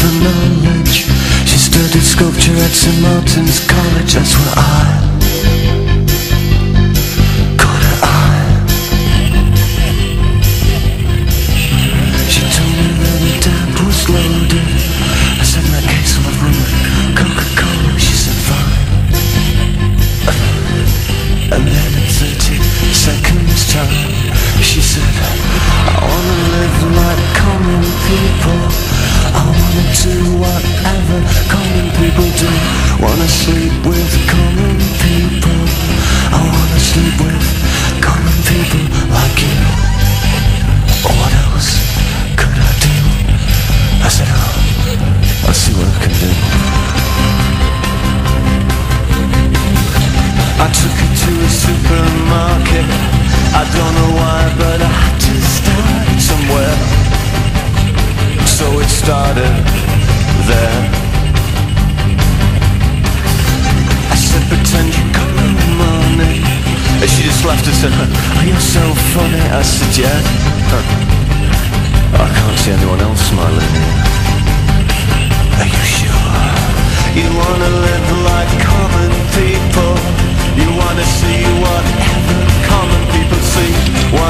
for knowledge. She studied sculpture at St. Martin's College. That's supermarket. I don't know why but I had to start somewhere. So it started there. I said pretend you got no money. And she just laughed and said oh, you're so funny? I said yeah. I can't see anyone else smiling. Are you sure? You wanna live like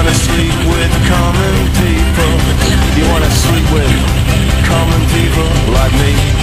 wanna sleep with common people? You wanna sleep with common people like me?